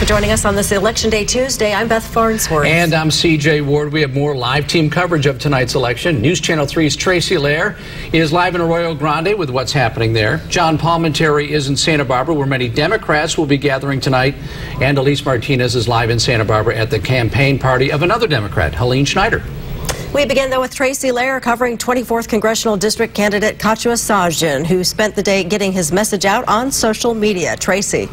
for joining us on this Election Day Tuesday. I'm Beth Farnsworth. And I'm CJ Ward. We have more live team coverage of tonight's election. News Channel 3's Tracy Lehr is live in Arroyo Grande with what's happening there. John Palminteri is in Santa Barbara, where many Democrats will be gathering tonight. And Elise Martinez is live in Santa Barbara at the campaign party of another Democrat, Helene Schneider. We begin, though, with Tracy Lehr covering 24th Congressional District candidate Katcho Achadjian, who spent the day getting his message out on social media. Tracy.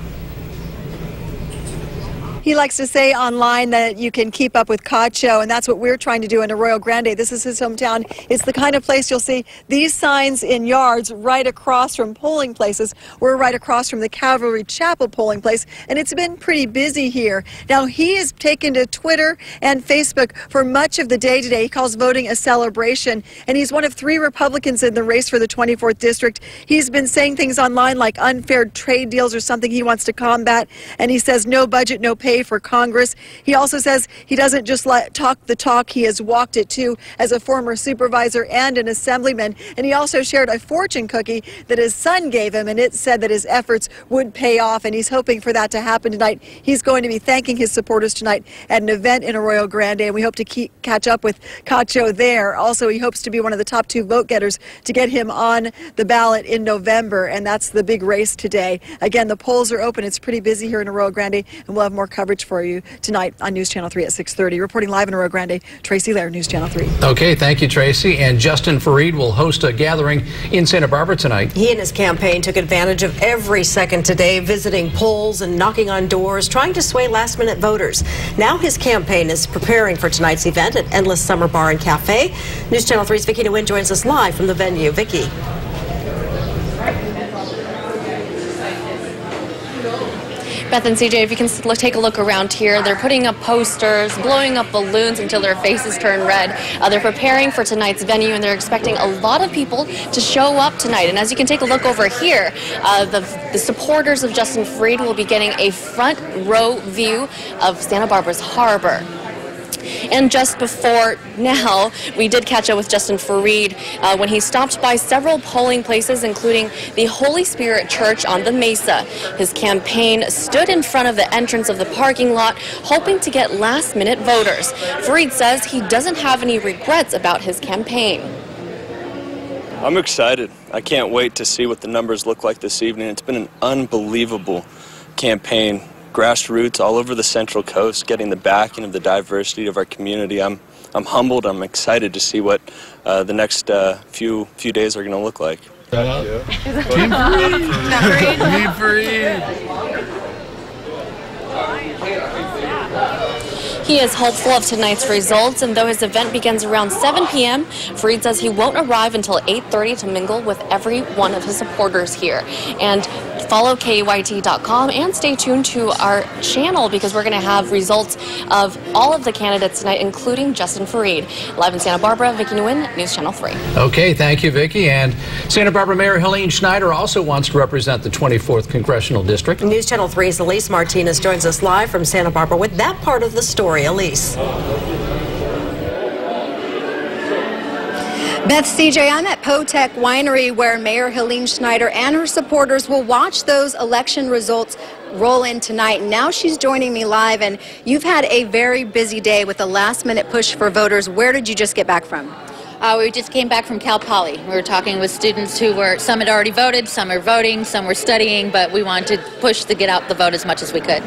He likes to say online that you can keep up with Katcho, and that's what we're trying to do in Arroyo Grande. This is his hometown. It's the kind of place you'll see these signs in yards right across from polling places. We're right across from the Calvary Chapel polling place, and it's been pretty busy here. Now, he has taken to Twitter and Facebook for much of the day today. He calls voting a celebration, and he's one of three Republicans in the race for the 24th District. He's been saying things online like unfair trade deals or something he wants to combat, and he says no budget, no pay for Congress. He also says he doesn't just let talk the talk, he has walked it too as a former supervisor and an assemblyman. And he also shared a fortune cookie that his son gave him, and it said that his efforts would pay off, and he's hoping for that to happen tonight. He's going to be thanking his supporters tonight at an event in Arroyo Grande, and we hope to keep, catch up with Katcho there. Also, he hopes to be one of the top two vote getters to get him on the ballot in November, and that's the big race today. Again, the polls are open. It's pretty busy here in Arroyo Grande, and we'll have more coverage coverage for you tonight on News Channel 3 at 6.30. Reporting live in Arroyo Grande, Tracy Lehr, News Channel 3. Okay, thank you, Tracy. And Justin Fareed will host a gathering in Santa Barbara tonight. He and his campaign took advantage of every second today, visiting polls and knocking on doors, trying to sway last-minute voters. Now his campaign is preparing for tonight's event at Endless Summer Bar and Cafe. News Channel 3's Vicki Nguyen joins us live from the venue. Vicki. Beth and CJ, if you can take a look around here, they're putting up posters, blowing up balloons until their faces turn red. Uh, they're preparing for tonight's venue, and they're expecting a lot of people to show up tonight. And as you can take a look over here, uh, the, the supporters of Justin Fareed will be getting a front row view of Santa Barbara's harbor. And just before now, we did catch up with Justin Fareed uh, when he stopped by several polling places, including the Holy Spirit Church on the Mesa. His campaign stood in front of the entrance of the parking lot, hoping to get last-minute voters. Fareed says he doesn't have any regrets about his campaign. I'm excited. I can't wait to see what the numbers look like this evening. It's been an unbelievable campaign grassroots all over the Central Coast, getting the backing of the diversity of our community. I'm, I'm humbled. I'm excited to see what uh, the next uh, few few days are going to look like. Team He is hopeful of tonight's results, and though his event begins around 7 p.m., Fareed says he won't arrive until 8.30 to mingle with every one of his supporters here. And follow KEYT.com and stay tuned to our channel because we're going to have results of all of the candidates tonight, including Justin Fareed. Live in Santa Barbara, Vicki Nguyen, News Channel 3. Okay, thank you, Vicki. And Santa Barbara Mayor Helene Schneider also wants to represent the 24th Congressional District. News Channel 3's Elise Martinez joins us live from Santa Barbara with that part of the story. Elise. Beth CJ, I'm at Potek Winery where Mayor Helene Schneider and her supporters will watch those election results roll in tonight. Now she's joining me live, and you've had a very busy day with a last minute push for voters. Where did you just get back from? Uh, we just came back from Cal Poly. We were talking with students who were, some had already voted, some are voting, some were studying, but we wanted to push to get out the vote as much as we could.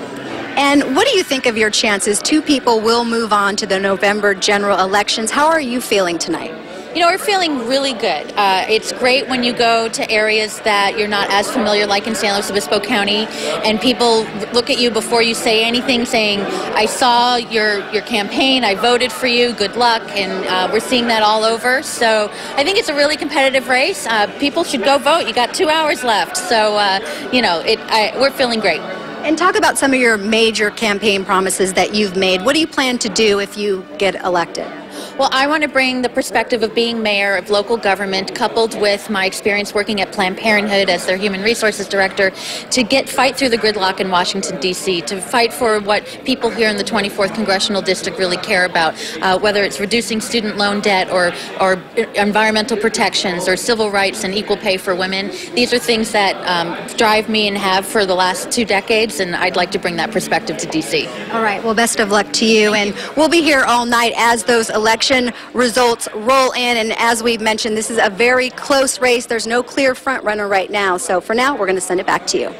And what do you think of your chances? Two people will move on to the November general elections. How are you feeling tonight? You know, we're feeling really good. Uh, it's great when you go to areas that you're not as familiar, like in San Luis Obispo County, and people look at you before you say anything, saying, "I saw your your campaign. I voted for you. Good luck." And uh, we're seeing that all over. So I think it's a really competitive race. Uh, people should go vote. You got two hours left, so uh, you know, it. I, we're feeling great. And talk about some of your major campaign promises that you've made. What do you plan to do if you get elected? Well, I want to bring the perspective of being mayor of local government, coupled with my experience working at Planned Parenthood as their human resources director, to get fight through the gridlock in Washington D.C. to fight for what people here in the 24th congressional district really care about, uh, whether it's reducing student loan debt or or environmental protections or civil rights and equal pay for women. These are things that um, drive me and have for the last two decades, and I'd like to bring that perspective to D.C. All right. Well, best of luck to you, and we'll be here all night as those election results roll in. And as we've mentioned, this is a very close race. There's no clear front runner right now. So for now, we're going to send it back to you.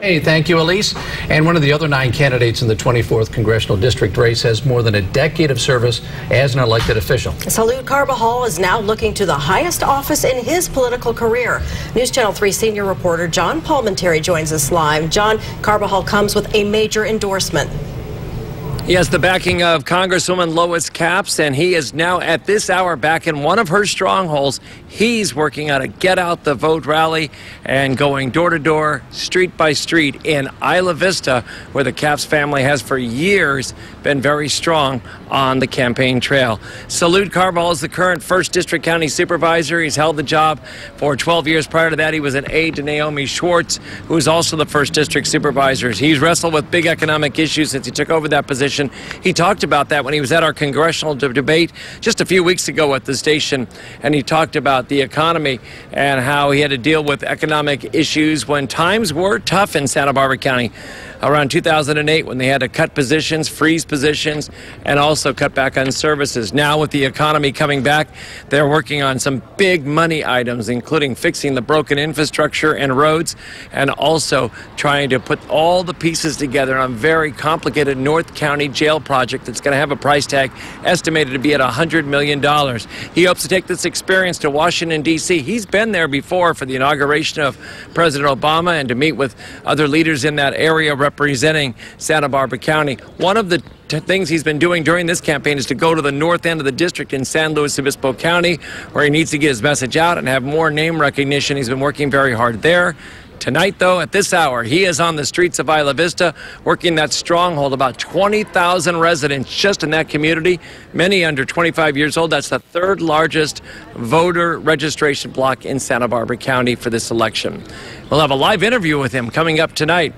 Hey, thank you, Elise. And one of the other nine candidates in the 24th congressional district race has more than a decade of service as an elected official. Salud Carbajal is now looking to the highest office in his political career. News Channel 3 senior reporter John Palminteri joins us live. John, Carbajal comes with a major endorsement. He has the backing of Congresswoman Lois Capps, and he is now at this hour back in one of her strongholds. He's working on a Get Out the Vote rally and going door to door, street by street in Isla Vista, where the Capps family has for years been very strong on the campaign trail. Salud Carbajal is the current 1st District County Supervisor. He's held the job for 12 years. Prior to that, he was an aide to Naomi Schwartz, who is also the 1st District Supervisor. He's wrestled with big economic issues since he took over that position. He talked about that when he was at our congressional debate just a few weeks ago at the station, and he talked about the economy and how he had to deal with economic issues when times were tough in Santa Barbara County around 2008 when they had to cut positions, freeze positions, and also cut back on services. Now, with the economy coming back, they're working on some big money items, including fixing the broken infrastructure and roads, and also trying to put all the pieces together on a very complicated North County jail project that's going to have a price tag estimated to be at $100 million. He hopes to take this experience to Washington, D.C. He's been there before for the inauguration of President Obama and to meet with other leaders in that area representing Santa Barbara County. One of the things he's been doing during this campaign is to go to the north end of the district in San Luis Obispo County, where he needs to get his message out and have more name recognition. He's been working very hard there. Tonight, though, at this hour, he is on the streets of Isla Vista working that stronghold. About 20,000 residents just in that community, many under 25 years old. That's the third largest voter registration block in Santa Barbara County for this election. We'll have a live interview with him coming up tonight.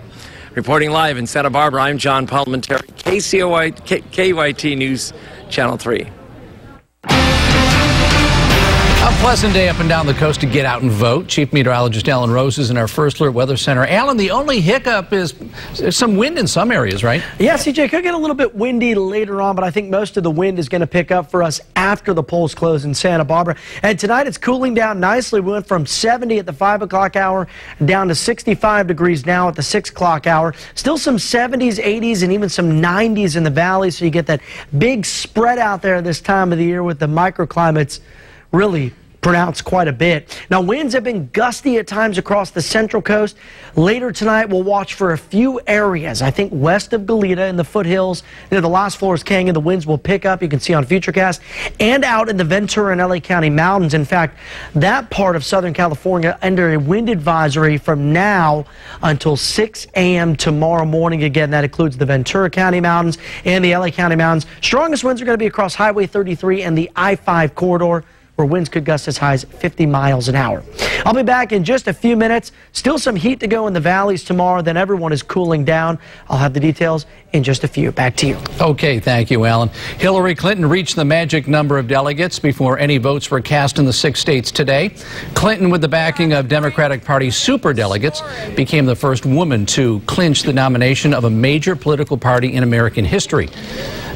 Reporting live in Santa Barbara, I'm John Palminteri, KCOI, K- KEYT News, Channel 3. A pleasant day up and down the coast to get out and vote. Chief Meteorologist Alan Rose is in our First Alert Weather Center. Alan, the only hiccup is some wind in some areas, right? Yeah, CJ, could get a little bit windy later on, but I think most of the wind is going to pick up for us after the polls close in Santa Barbara. And tonight it's cooling down nicely. We went from 70 at the 5 o'clock hour down to 65 degrees now at the 6 o'clock hour. Still some 70s, 80s, and even some 90s in the valley, so you get that big spread out there this time of the year with the microclimates really pronounced quite a bit. Now, winds have been gusty at times across the central coast. Later tonight, we'll watch for a few areas. I think west of Goleta in the foothills, near the Las Flores Canyon, the winds will pick up. You can see on Futurecast and out in the Ventura and LA County mountains. In fact, that part of Southern California under a wind advisory from now until 6 a.m. tomorrow morning. Again, that includes the Ventura County mountains and the LA County mountains. Strongest winds are going to be across Highway 33 and the I-5 corridor where winds could gust as high as 50 miles an hour. I'll be back in just a few minutes. Still some heat to go in the valleys tomorrow, then everyone is cooling down. I'll have the details in just a few. Back to you. Okay, thank you, Alan. Hillary Clinton reached the magic number of delegates before any votes were cast in the six states today. Clinton, with the backing of Democratic Party superdelegates, became the first woman to clinch the nomination of a major political party in American history.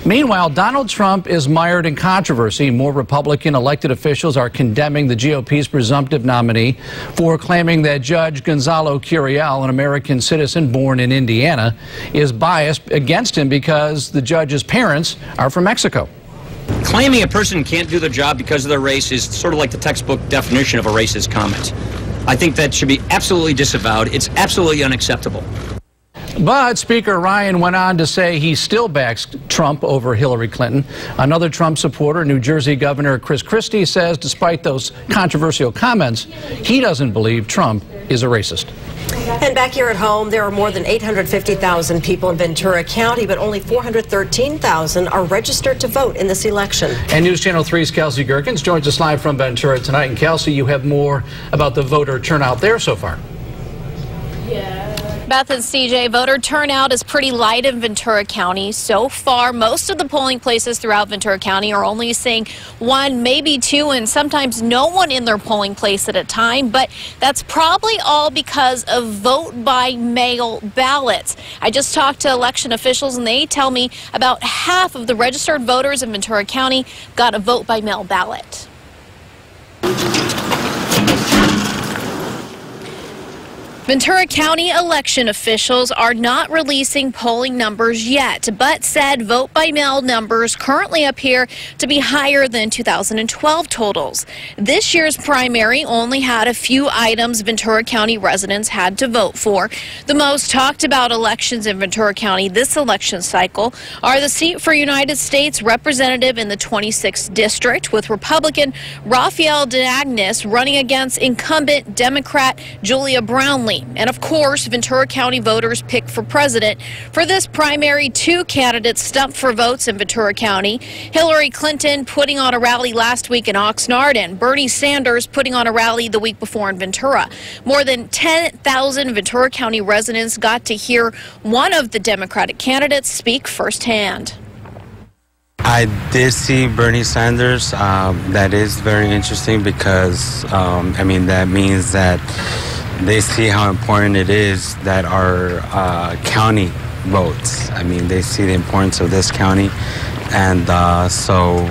Meanwhile, Donald Trump is mired in controversy. More Republican elected officials are condemning the GOP's presumptive nominee for claiming that Judge Gonzalo Curiel, an American citizen born in Indiana, is biased against him because the judge's parents are from Mexico. Claiming a person can't do their job because of their race is sort of like the textbook definition of a racist comment. I think that should be absolutely disavowed. It's absolutely unacceptable. But Speaker Ryan went on to say he still backs Trump over Hillary Clinton. Another Trump supporter, New Jersey Governor Chris Christie, says despite those controversial comments, he doesn't believe Trump is a racist. And back here at home, there are more than 850,000 people in Ventura County, but only 413,000 are registered to vote in this election. And News Channel 3's Kelsey Gerckens joins us live from Ventura tonight. And Kelsey, you have more about the voter turnout there so far. Beth and CJ, voter turnout is pretty light in Ventura County so far. Most of the polling places throughout Ventura County are only seeing one, maybe two, and sometimes no one in their polling place at a time. But that's probably all because of vote by mail ballots. I just talked to election officials, and they tell me about half of the registered voters in Ventura County got a vote by mail ballot. Ventura County election officials are not releasing polling numbers yet, but said vote by mail numbers currently appear to be higher than 2012 totals. This year's primary only had a few items Ventura County residents had to vote for. The most talked about elections in Ventura County this election cycle are the seat for United States Representative in the 26th District, with Republican Rafael Dagnesses running against incumbent Democrat Julia And of course, Ventura County voters pick for president. For this primary, two candidates stumped for votes in Ventura County. Hillary Clinton putting on a rally last week in Oxnard and Bernie Sanders putting on a rally the week before in Ventura. More than 10,000 Ventura County residents got to hear one of the Democratic candidates speak firsthand. I did see Bernie Sanders. Um, that is very interesting because, um, I mean, that means that they see how important it is that our uh, county votes. I mean, they see the importance of this county, and uh, so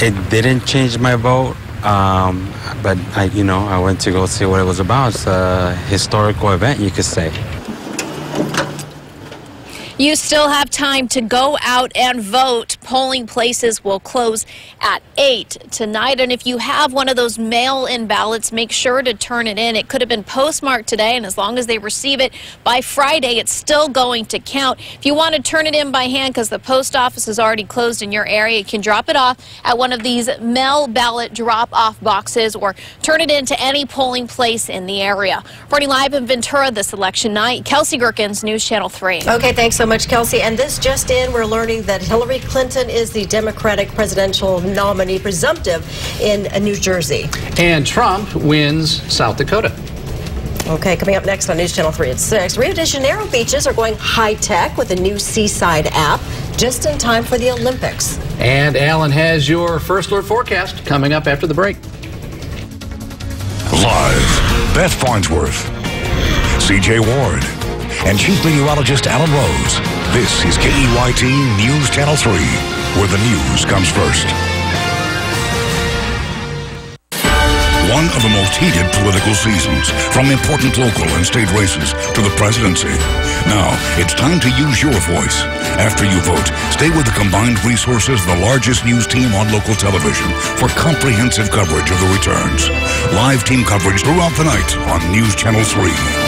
it didn't change my vote. Um, but I, you know, I went to go see what it was about. It's a historical event, you could say. You still have time to go out and vote. Polling places will close at 8 tonight. And if you have one of those mail in ballots, make sure to turn it in. It could have been postmarked today, and as long as they receive it by Friday, it's still going to count. If you want to turn it in by hand because the post office is already closed in your area, you can drop it off at one of these mail ballot drop off boxes or turn it into any polling place in the area. Running live in Ventura this election night, Kelsey Gerckens, News Channel 3. Okay, thanks so much, Kelsey. And this just in, we're learning that Hillary Clinton is the Democratic presidential nominee presumptive in New Jersey. And Trump wins South Dakota. Okay, coming up next on News Channel 3 at 6, Rio de Janeiro beaches are going high tech with a new Seaside app just in time for the Olympics. And Alan has your first alert forecast coming up after the break. Live, Beth Farnsworth, CJ Ward, and Chief Meteorologist Alan Rose. This is KEYT News Channel 3, where the news comes first. One of the most heated political seasons, from important local and state races to the presidency. Now, it's time to use your voice. After you vote, stay with the combined resources of the largest news team on local television for comprehensive coverage of the returns. Live team coverage throughout the night on News Channel 3.